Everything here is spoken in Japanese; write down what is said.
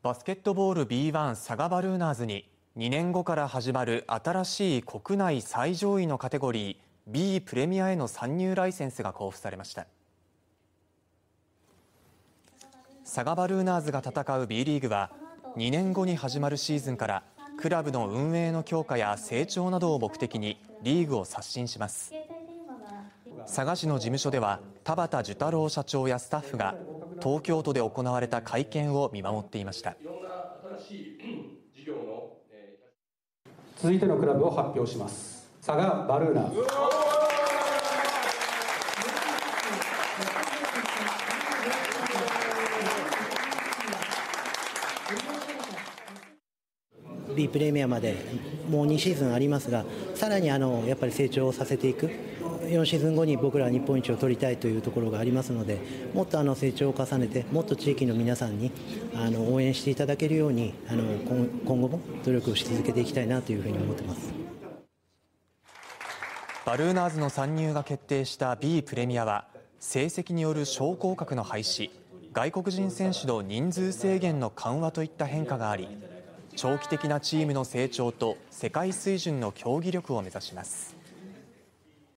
バスケットボール B1 佐賀バルーナーズに2年後から始まる新しい国内最上位のカテゴリー B プレミアへの参入ライセンスが交付されました。佐賀バルーナーズが戦う B リーグは2年後に始まるシーズンからクラブの運営の強化や成長などを目的にリーグを刷新します。佐賀市の事務所では田畑寿太郎社長やスタッフが東京都で行われた会見を見守っていました。続いてのクラブを発表します。佐賀バルーナ B プレミアまでもう2シーズンありますがさらにあのやっぱり成長させていく。4シーズン後に僕らは日本一を取りたいというところがありますのでもっとあの成長を重ねてもっと地域の皆さんにあの応援していただけるようにあの今後も努力をし続けていきたいなというふうに思ってます。バルーナーズの参入が決定した B プレミアは成績による昇降格の廃止外国人選手の人数制限の緩和といった変化があり長期的なチームの成長と世界水準の競技力を目指します。